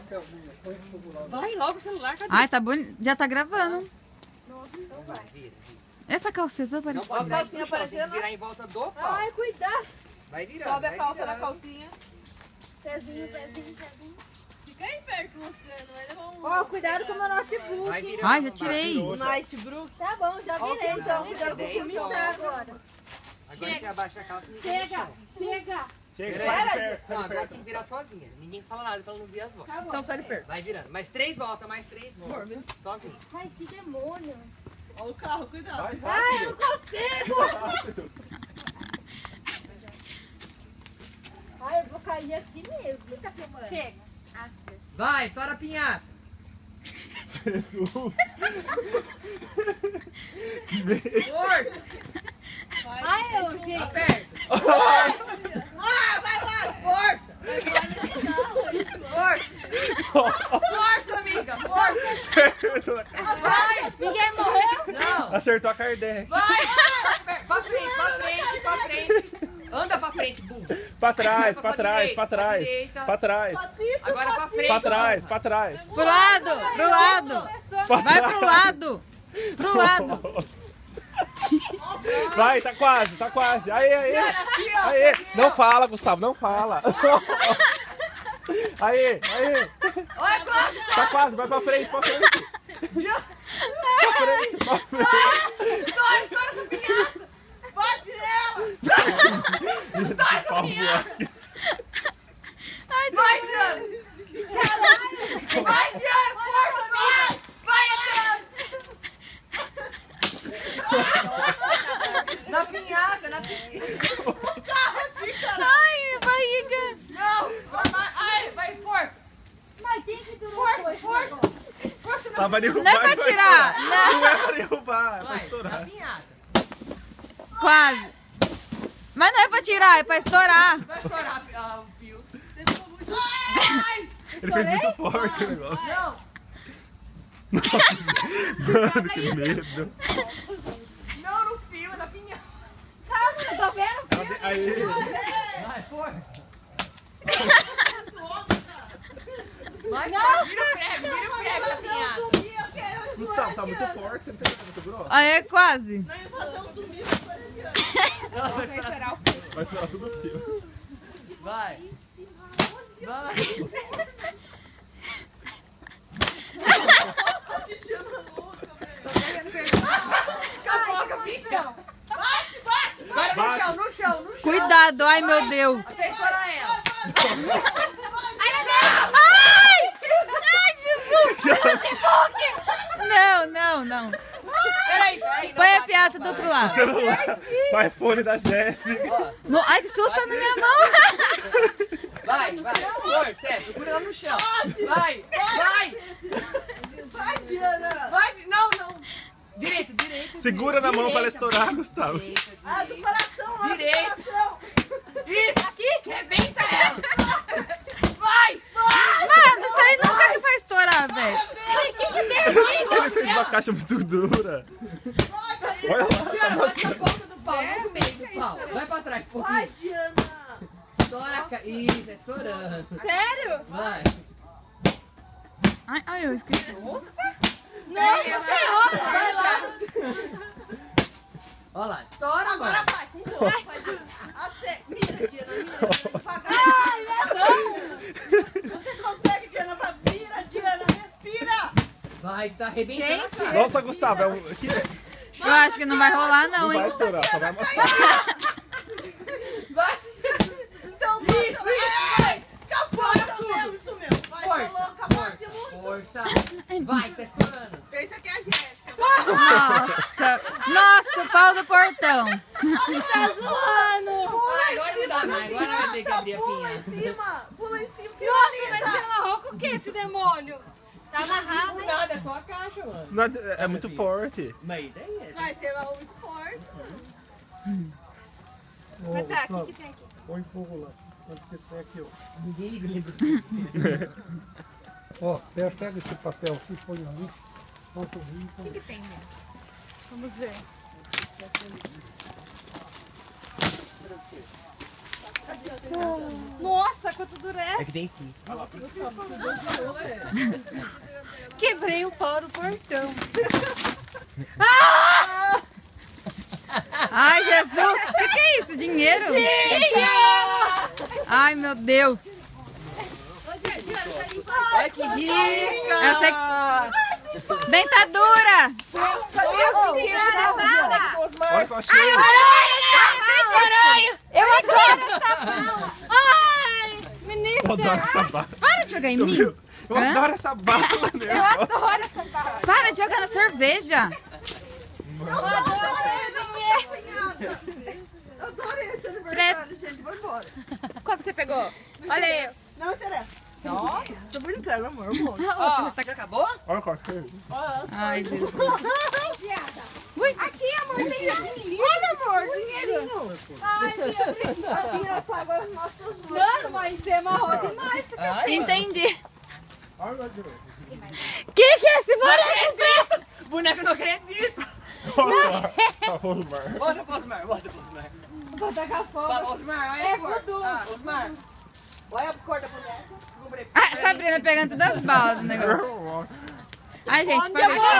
papelzinho. Põe. Vai logo o celular, cadê? Ai, tá bonito. Já tá gravando. Vai, vira, vira. Essa calceta Não parece. pode virar em calcinha cima, tem que aparecendo. virar em volta do pau. Ai, cuidado. Vai virando, Sobe a vai calça virando. calcinha. Pezinho, pezinho, pezinho. Fica aí perto, mostrando. Vai levar um... Ó, cuidado com o meu Vai notebook. Ai, já não tirei. O Night Brook. Tá bom, já virei. então, Tá cuidado com o tá agora. Agora você abaixa a calça e Chega, chega. Chega, sai de perto, Não, sai de agora tem que virar sozinha. Ninguém fala nada pra ela não ver as voltas. Então sai de perto. Vai virando. Mais três voltas, mais três voltas. Sozinho. Ai, que demônio. Ó o carro, cuidado. Vai Ai, eu não consigo. Ai, eu vou cair aqui mesmo. Quem tá filmando? Chega. Vai, estoura a pinhata. Jesus. Força. Ai, eu, gente. Aperta. Ah, vai lá. Força. Força. Força, amiga. Força. Vai. Ninguém morreu? Não. Acertou a Kardec. Vai. Pra frente, pra frente, pra frente. Anda pra frente, burro. Pra trás, Pra trás, pra trás. Pra trás. Agora pra frente. Pra trás, pra trás. Pro lado, pro lado. Vai pro lado. Pro lado. Vai, tá quase, tá quase. Aí, aí. Aí. Não fala, Gustavo, não fala. Aí, aí. Olha, quase. Tá quase, vai pra frente, pra frente. Pra frente, pra frente. Vai, estoura essa pinhata. Bate nela. Por favor. Vai, Diana. Vai, Diana. Força, amiga. Vai, Diana. Na pinhata, na pinhata. Ai, barriga. Não. Vai, vai. Ai, vai, força. Mas quem que durou Força, depois? força. Derrubar. Não é pra vai tirar. Não. Não é pra derrubar, é pra estourar. Quase. Mas não é pra tirar, é pra estourar. Vai estourar ah, o fio. Ele fez muito forte o negócio. Não. Mano, que medo. Não no fio, é na pinhata. Calma, eu tô vendo? Aí. Vai, força. Vai, Nossa. vira o prego, vira o prego na pinhata. Zumbi, eu quero Gustavo, tá muito forte, você não tem muito grosso. Aí é quase. Não ia fazer um Vai estourar o fio. Vai estourar tudo o fio. Vai. Vai. ó. Que Diana louca, velho. A pica. Bate, bate. Vai no chão, no chão, no chão. Cuidado, ai meu Deus. Até estourar ela. Ai! Ai, Jesus! Não, não, não. Peraí, peraí. não Não do outro lado. Celular. O iPhone da Jéssica. Ai, que susto tá na minha mão. Vai, vai. Força, é, procura lá no chão. Vai, vai. Vai, Diana. Vai, não, não. Direito, direito. Segura na mão pra ela direita. estourar, Gustavo. Direita, Ah, do direita. coração, lá Direito. do coração. Isso, aqui. Rebenta ela. Vai, Mano, isso aí nunca que vai estourar, velho. Ai, que que tem aqui? Ele fez uma caixa muito dura. Olha lá. Diana, bate na ponta do pau, não no meio do pau. Vai pra trás, um Vai, pouquinho. Diana. Estoura a ca... Isso, é estourando. Sério? Vai. Ai, ai, eu esqueci. Nossa senhora! Vai lá. Olha lá, estoura Agora agora. vai, com dor. Faz a sé- Mira, Diana, mira, Diana, devagar. Ai, minha mão! Você consegue, Diana, vai. Vira, Diana, respira. Vai, tá arrebentando. Nossa, Gustavo, é um... que... Eu acho que não vai rolar, não não, vai hein? estourar, só vai amassar. Vai. Então, manda. Vai, fica fora mesmo, isso mesmo. Vai, Força, tô louca, muito. Força. Vai, tá estourando. Esse aqui é a Jéssica. Nossa, nossa, o pau do portão. Tá zoando! Ai, agora não dá mais, agora vai ter que abrir a Pula em cima, pula em cima, Nossa, mas você amarrou com o que esse demônio? Tá amarrado, Não hein? nada, é só a caixa, mano. Não é, é muito forte. Mas daí é. Vai ser lá muito forte. Mas tá, o que, que tem aqui? Põe fogo lá. Pode esquecer aqui, ó. Ninguém lembra. Ó, pega esse papel aqui, põe ali. O vinho. O que, que tem dentro? Vamos ver. Nossa, quanto dura é? É que tem aqui. Quebrei o pau do portão. Ai, Jesus! O que, que é isso? Dinheiro? Ai, meu Deus! Olha que rica! Eu sei que- Dentadura! Olha que eu achei. Eu adoro essa bala! Ai, menina. Eu adoro essa bala. Para de jogar em mim! Eu Hã? adoro essa bala, meu. Eu adoro essa bala. Para de jogar na cerveja! Eu adoro dinheiro. Eu adorei esse aniversário, gente. Vou embora. Quanto você pegou? Olha aí. Não interessa. Nossa, tô brincando, amor. Ó, Tá que acabou? Olha o achei. Ai, Jesus! aqui, amor, tem dinheiro. Olha, amor, dinheirinho. Ai, meu Deus. Assim eu pago as nossas luzes. Não, mas você amarrou demais. Entendi! Olha o que Que que é esse boneco? Boneco não acredita! Osmar. Bota pro Osmar, bota pro Osmar. Vou tacar fogo. Osmar, olha É. Ah, Osmar. Olha a cor da boneca. Ah, Sabrina pegando todas as balas do negócio. Ai, gente, pode deixar.